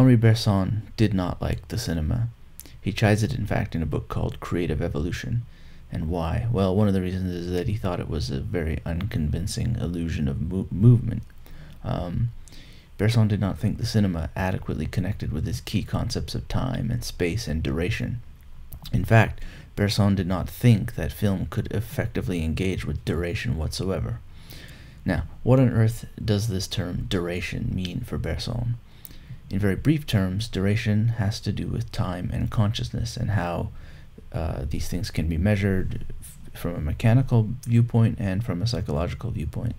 Henri Bergson did not like the cinema. He chides it, in fact, in a book called Creative Evolution. And why? Well, one of the reasons is that he thought it was a very unconvincing illusion of mo- movement. Um, Bergson did not think the cinema adequately connected with his key concepts of time and space and duration. In fact, Bergson did not think that film could effectively engage with duration whatsoever. Now, what on earth does this term duration mean for Bergson? In very brief terms, duration has to do with time and consciousness and how uh, these things can be measured from a mechanical viewpoint and from a psychological viewpoint.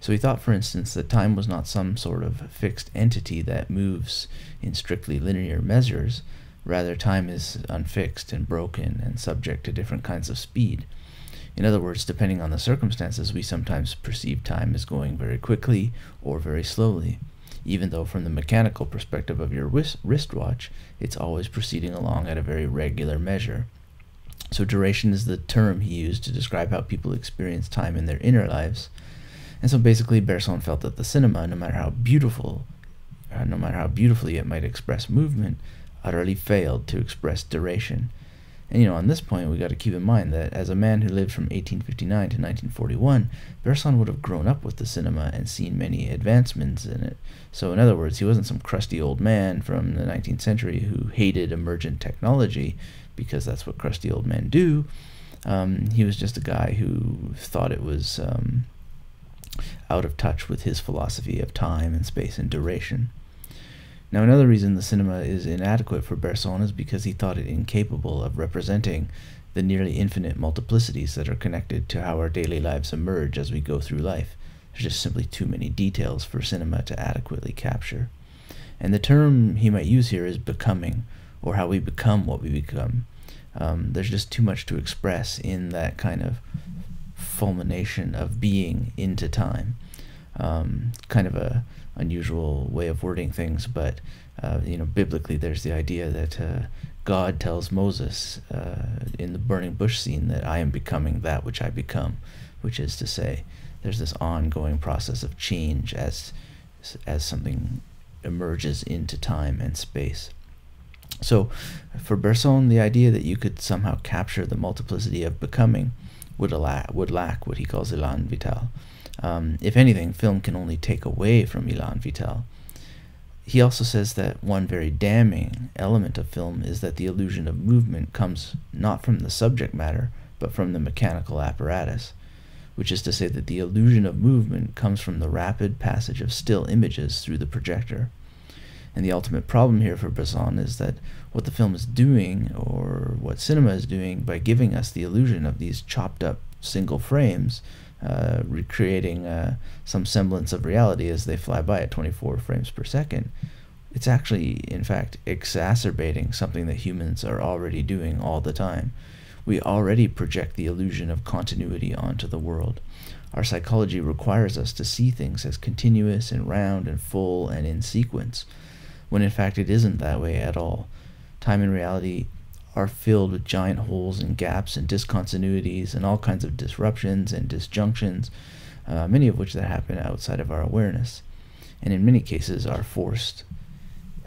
So he thought, for instance, that time was not some sort of fixed entity that moves in strictly linear measures. Rather, time is unfixed and broken and subject to different kinds of speed. In other words, depending on the circumstances, we sometimes perceive time as going very quickly or very slowly even though from the mechanical perspective of your wristwatch, it's always proceeding along at a very regular measure. So duration is the term he used to describe how people experience time in their inner lives. And so basically Bergson felt that the cinema, no matter how beautiful, uh, no matter how beautifully it might express movement, utterly failed to express duration. And you know, on this point, we got to keep in mind that as a man who lived from 1859 to 1941, Bergson would have grown up with the cinema and seen many advancements in it. So, in other words, he wasn't some crusty old man from the 19th century who hated emergent technology because that's what crusty old men do. Um, he was just a guy who thought it was um, out of touch with his philosophy of time and space and duration. Now, another reason the cinema is inadequate for Bergson is because he thought it incapable of representing the nearly infinite multiplicities that are connected to how our daily lives emerge as we go through life. There's just simply too many details for cinema to adequately capture. And the term he might use here is becoming, or how we become what we become. Um, there's just too much to express in that kind of fulmination of being into time. Um, kind of a unusual way of wording things, but uh, you know, biblically, there's the idea that uh, God tells Moses uh, in the burning bush scene that I am becoming that which I become, which is to say, there's this ongoing process of change as as something emerges into time and space. So, for Bergson, the idea that you could somehow capture the multiplicity of becoming would, lack, would lack what he calls elan vital. Um, if anything, film can only take away from Elan Vital. He also says that one very damning element of film is that the illusion of movement comes not from the subject matter, but from the mechanical apparatus, which is to say that the illusion of movement comes from the rapid passage of still images through the projector. And the ultimate problem here for Bergson is that what the film is doing, or what cinema is doing, by giving us the illusion of these chopped up single frames, uh, recreating uh, some semblance of reality as they fly by at 24 frames per second. It's actually, in fact, exacerbating something that humans are already doing all the time. We already project the illusion of continuity onto the world. Our psychology requires us to see things as continuous and round and full and in sequence, when in fact it isn't that way at all. Time and reality are filled with giant holes and gaps and discontinuities and all kinds of disruptions and disjunctions, uh, many of which that happen outside of our awareness, and in many cases are forced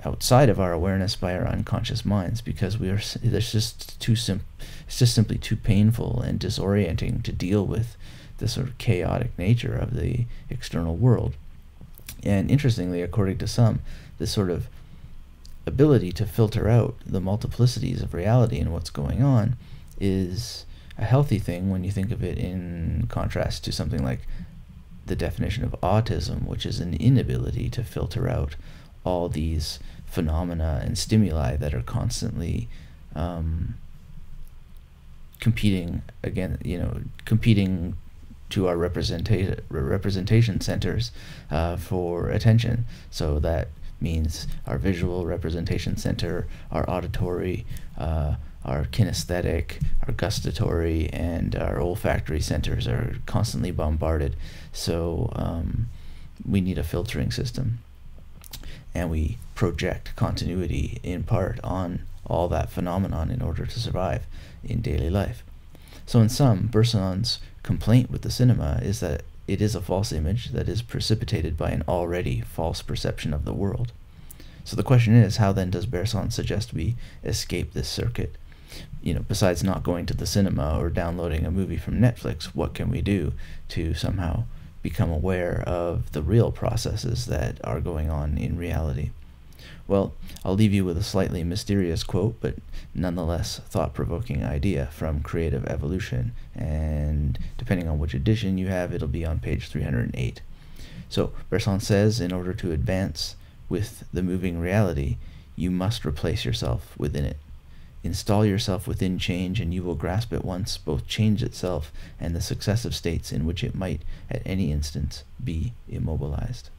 outside of our awareness by our unconscious minds because we are it's just too sim it's just simply too painful and disorienting to deal with the sort of chaotic nature of the external world. And interestingly, according to some, this sort of ability to filter out the multiplicities of reality and what's going on is a healthy thing when you think of it in contrast to something like the definition of autism, which is an inability to filter out all these phenomena and stimuli that are constantly um, competing again, you know, competing to our representation representation centers uh, for attention, so that means our visual representation center, our auditory, uh, our kinesthetic, our gustatory, and our olfactory centers are constantly bombarded. So um, we need a filtering system. And we project continuity in part on all that phenomenon in order to survive in daily life. So, in sum, Bergson's complaint with the cinema is that it is a false image that is precipitated by an already false perception of the world. So the question is, how then does Bergson suggest we escape this circuit? You know, besides not going to the cinema or downloading a movie from Netflix, what can we do to somehow become aware of the real processes that are going on in reality? Well, I'll leave you with a slightly mysterious quote, but nonetheless thought provoking idea from Creative Evolution. And depending on which edition you have, it'll be on page 308. So, Bergson says in order to advance with the moving reality, you must replace yourself within it. Install yourself within change, and you will grasp at once both change itself and the successive states in which it might at any instant be immobilized.